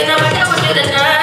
you know I do the.